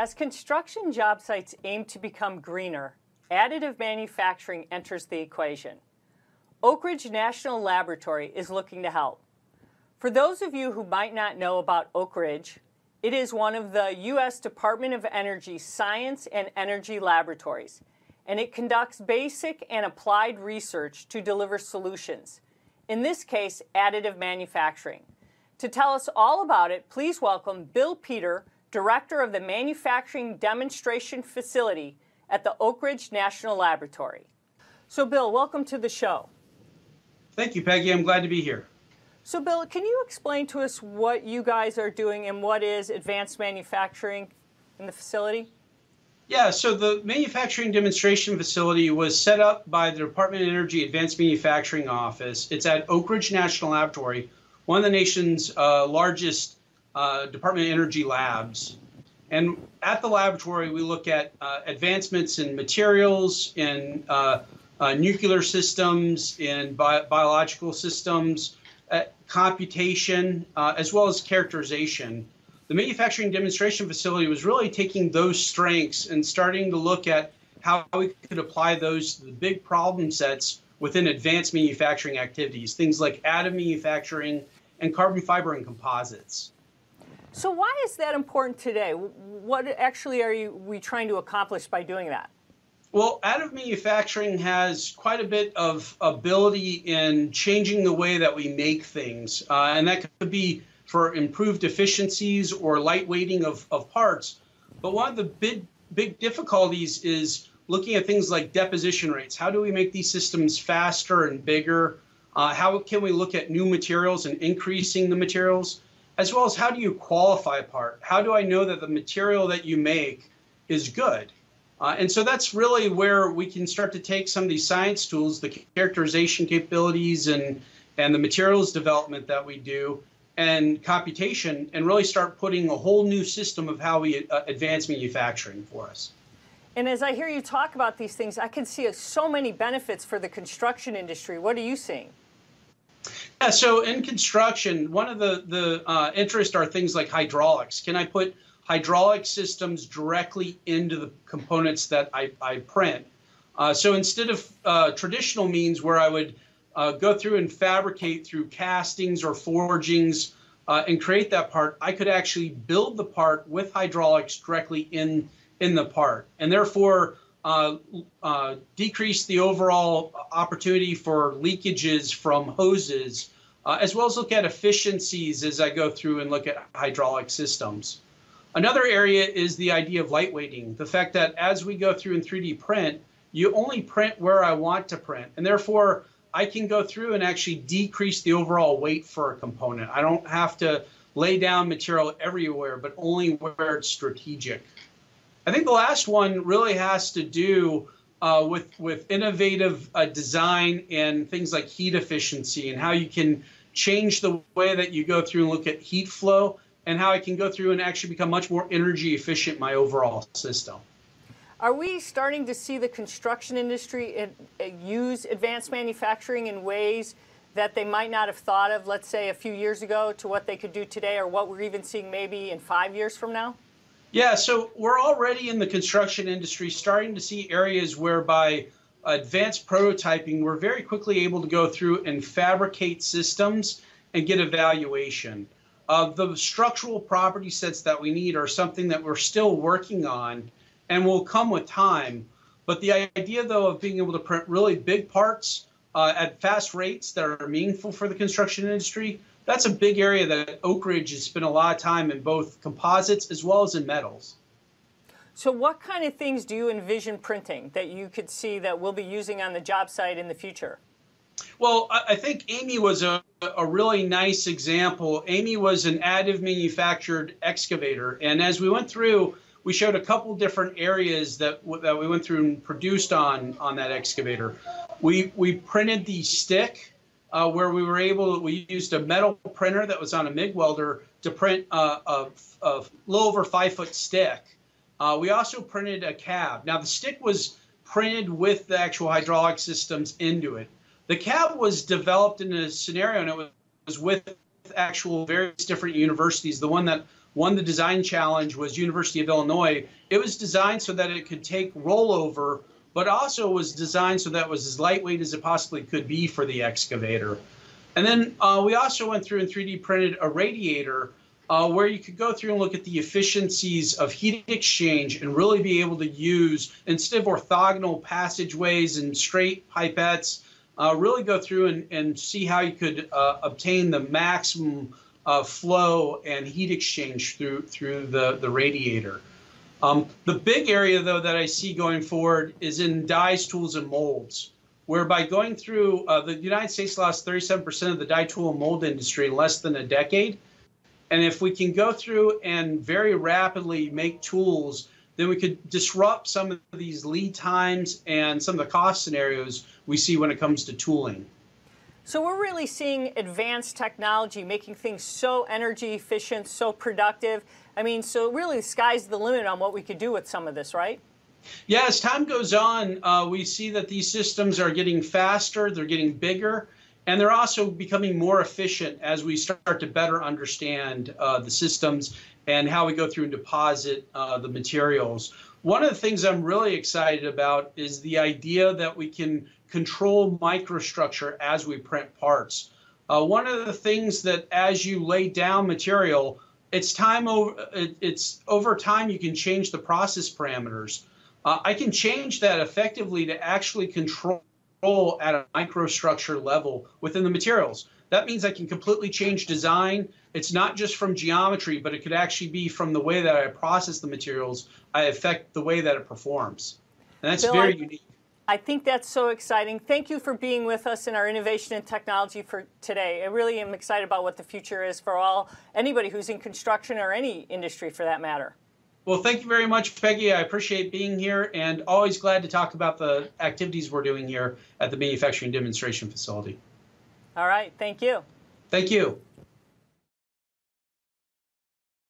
As construction job sites aim to become greener, additive manufacturing enters the equation. Oak Ridge National Laboratory is looking to help. For those of you who might not know about Oak Ridge, it is one of the U.S. Department of Energy science and energy laboratories, and it conducts basic and applied research to deliver solutions, in this case, additive manufacturing. To tell us all about it, please welcome Bill Peter, Director of the Manufacturing Demonstration Facility at the Oak Ridge National Laboratory. So, Bill, welcome to the show. Thank you, Peggy. I'm glad to be here. So, Bill, can you explain to us what you guys are doing and what is advanced manufacturing in the facility? Yeah, so the manufacturing demonstration facility was set up by the Department of Energy Advanced Manufacturing Office. It's at Oak Ridge National Laboratory, one of the nation's uh, largest uh, Department of Energy labs. And at the laboratory, we look at uh, advancements in materials, in uh, uh, nuclear systems, in bi- biological systems, uh, computation, as well as characterization. The manufacturing demonstration facility was really taking those strengths and starting to look at how we could apply those to the big problem sets within advanced manufacturing activities, things like additive manufacturing and carbon fiber and composites. So why is that important today? What actually are you, we trying to accomplish by doing that? Well, additive manufacturing has quite a bit of ability in changing the way that we make things. Uh, and that could be for improved efficiencies or lightweighting of, of parts. But one of the big, big difficulties is looking at things like deposition rates. How do we make these systems faster and bigger? Uh, how can we look at new materials and increasing the materials? As well as how do you qualify a part? How do I know that the material that you make is good? Uh, and so that's really where we can start to take some of these science tools, the characterization capabilities and, and the materials development that we do, and computation, and really start putting a whole new system of how we uh, advance manufacturing for us. And as I hear you talk about these things, I can see so many benefits for the construction industry. What are you seeing? Yeah, so in construction, one of the the uh, interest are things like hydraulics. Can I put hydraulic systems directly into the components that I, I print? Uh, so instead of uh, traditional means where I would uh, go through and fabricate through castings or forgings uh, and create that part, I could actually build the part with hydraulics directly in in the part, and therefore uh, uh, decrease the overall opportunity for leakages from hoses, uh, as well as look at efficiencies as I go through and look at hydraulic systems. Another area is the idea of lightweighting, the fact that as we go through in 3D print, you only print where I want to print, and therefore I can go through and actually decrease the overall weight for a component. I don't have to lay down material everywhere, but only where it's strategic. I think the last one really has to do uh, with with innovative uh, design and things like heat efficiency and how you can change the way that you go through and look at heat flow and how I can go through and actually become much more energy efficient my overall system. Are we starting to see the construction industry uh, use advanced manufacturing in ways that they might not have thought of, let's say, a few years ago to what they could do today or what we're even seeing maybe in five years from now? Yeah, so we're already in the construction industry starting to see areas whereby advanced prototyping, we're very quickly able to go through and fabricate systems and get evaluation. Uh, the structural property sets that we need are something that we're still working on and will come with time. But the idea, though, of being able to print really big parts uh, at fast rates that are meaningful for the construction industry that's a big area that Oak Ridge has spent a lot of time in both composites as well as in metals. So, what kind of things do you envision printing that you could see that we'll be using on the job site in the future? Well, I think Amy was a, a really nice example. Amy was an additive manufactured excavator. And as we went through, we showed a couple different areas that, that we went through and produced on, on that excavator. We, we printed the stick uh, where we were able, we used a metal printer that was on a MIG welder to print a, a, little over five foot stick. Uh, we also printed a cab. Now the stick was printed with the actual hydraulic systems into it. The cab was developed in a scenario and it was with actual various different universities. The one that won the design challenge was University of Illinois. It was designed so that it could take rollover, but also was designed so that was as lightweight as it possibly could be for the excavator. And then uh, we also went through and 3D printed a radiator uh, where you could go through and look at the efficiencies of heat exchange and really be able to use, instead of orthogonal passageways and straight pipettes, uh, really go through and, and see how you could uh, obtain the maximum uh, flow and heat exchange through through the, the radiator. Um, the big area, though, that I see going forward is in dies, tools, and molds, where by going through uh, the United States lost 37% of the die, tool, and mold industry in less than a decade. And if we can go through and very rapidly make tools then we could disrupt some of these lead times and some of the cost scenarios we see when it comes to tooling. So we're really seeing advanced technology making things so energy efficient, so productive. I mean, so really the sky's the limit on what we could do with some of this, right? Yeah, as time goes on, uh, we see that these systems are getting faster, they're getting bigger, and they're also becoming more efficient as we start to better understand uh, the systems and how we go through and deposit uh, the materials. One of the things I'm really excited about is the idea that we can control microstructure as we print parts. Uh, one of the things that as you lay down material, it's time over. It's over time you can change the process parameters. Uh, I can change that effectively to actually control at a microstructure level within the materials. That means I can completely change design. It's not just from geometry, but it could actually be from the way that I process the materials. I affect the way that it performs. And that's Bill, very I, unique. I think that's so exciting. Thank you for being with us in our innovation and technology for today. I really am excited about what the future is for all anybody who's in construction or any industry for that matter. Well, thank you very much, Peggy. I appreciate being here and always glad to talk about the activities we're doing here at the Manufacturing Demonstration Facility. All right. Thank you. Thank you.